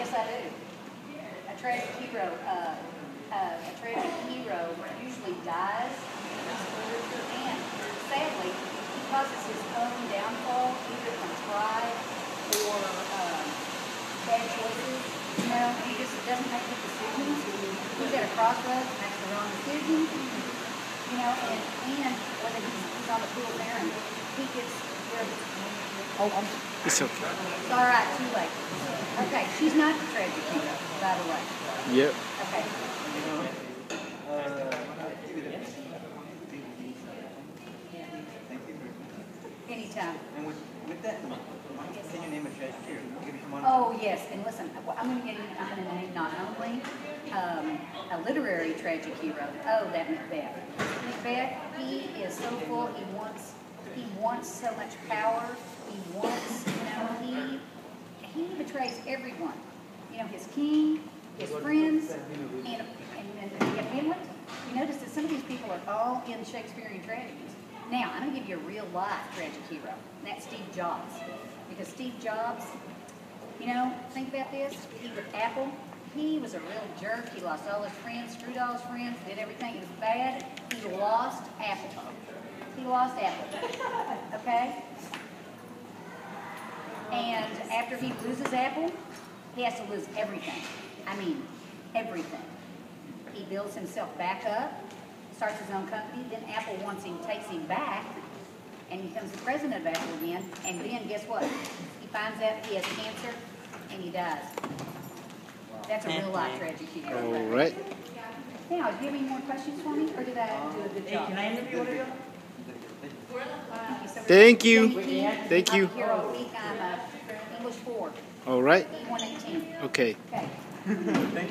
Yes, I do. A tragic hero, uh, uh, a tragic hero usually dies, and sadly, he causes his own downfall, either from pride or um, bad choices. You know, he just doesn't make good decisions. He's at a crossroads, makes the wrong decision. You know, and, and whether he's on the pool there and he gets, where Oh, I'm, It's okay. it's all right, too late. Okay, she's not the treasure keeper, by the way. Yep. Okay. Anytime. and with, with that, can you name a tragic hero? I'll give you some money. Oh, yes, and listen, I'm gonna get, I'm gonna name not only, um, a literary tragic hero, oh, that Macbeth. Macbeth, he is so full, he wants, he wants so much power, he wants, you know, he, he betrays everyone. You know, his king, his friends, and, and, and and Hamlet. You notice that some of these people are all in Shakespearean tragedies. Now, I'm gonna give you a real life tragic hero, and that's Steve Jobs. Because Steve Jobs, you know, think about this. He with Apple, he was a real jerk. He lost all his friends, screwed all his friends, did everything. He was bad. He lost Apple. He lost Apple. Okay? And after he loses Apple, he has to lose everything. I mean, everything. He builds himself back up, starts his own company, then Apple wants him, takes him back, and he becomes the president of Apple again, and then guess what? He finds out he has cancer, and he dies. That's a real life tragedy. All right. Now, do you have any more questions for me, or did I do a good Hey, job? can I interview one of you? Thank you. Thank you. Thank you. I'm here all week, I'm English four, All right. One eighteen. Okay. Okay.